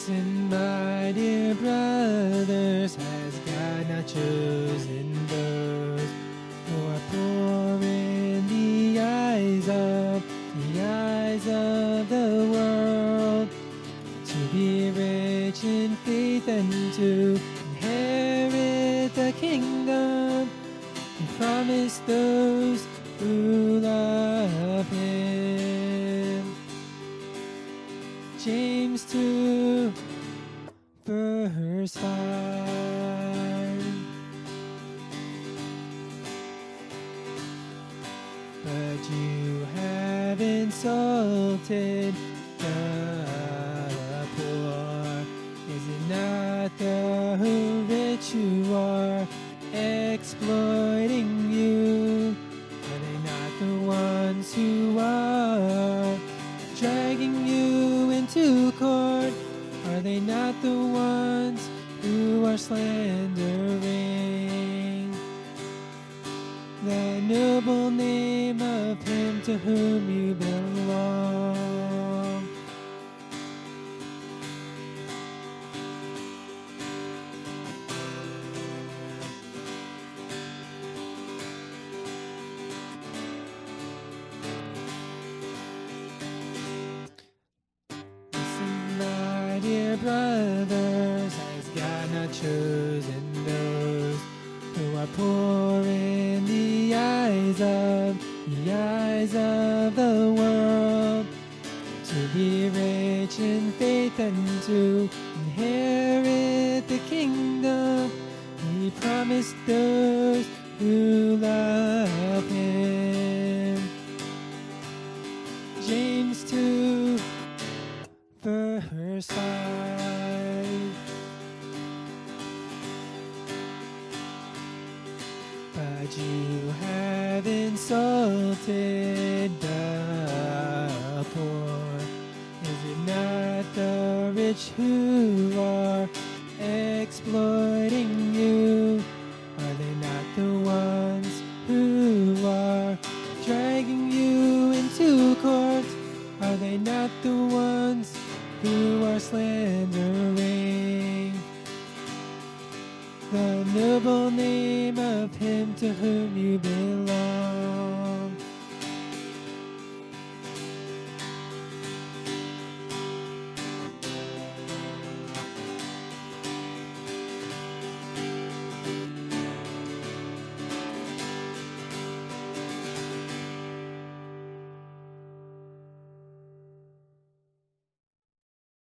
Listen, my dear brothers, has God not chosen those who are poor in the eyes of the eyes of the world? To be rich in faith and to inherit the kingdom He promised those who James 2, verse 5. But you have insulted the poor. Is it not the rich who are exploiting you? Are they not the ones who are dragging you into court? Are they not the ones who are slandering the noble name of him to whom you belong? Brothers, has God not chosen those who are poor in the eyes of the eyes of the world. To be rich in faith and to inherit the kingdom He promised those verse 5. But you have insulted the poor. Is it not the rich who are exploiting who are slandering the noble name of him to whom you belong?